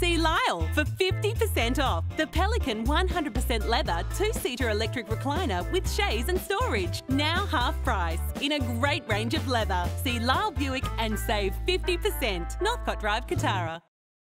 See Lyall for 50% off. The Pelican 100% leather two seater electric recliner with chaise and storage. Now half price in a great range of leather. See Lyall Buick and save 50%. Northcott Drive, Kotara.